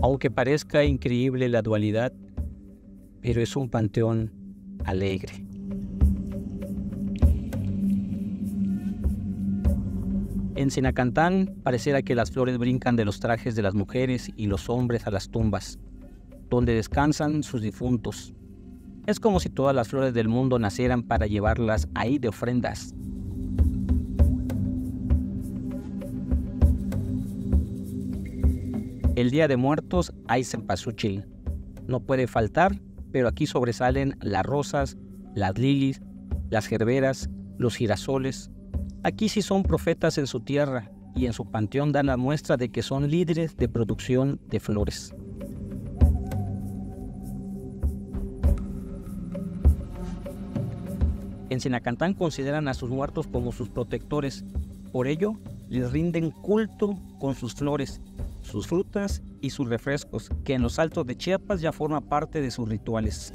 Aunque parezca increíble la dualidad, pero es un panteón alegre. En Sinacantán pareciera que las flores brincan de los trajes de las mujeres y los hombres a las tumbas, donde descansan sus difuntos. Es como si todas las flores del mundo nacieran para llevarlas ahí de ofrendas. El Día de Muertos hay cempasúchil. No puede faltar, pero aquí sobresalen las rosas, las lilies, las gerberas, los girasoles, Aquí sí son profetas en su tierra y en su panteón dan la muestra de que son líderes de producción de flores. En Sinacantán consideran a sus muertos como sus protectores, por ello les rinden culto con sus flores, sus frutas y sus refrescos, que en los altos de Chiapas ya forma parte de sus rituales.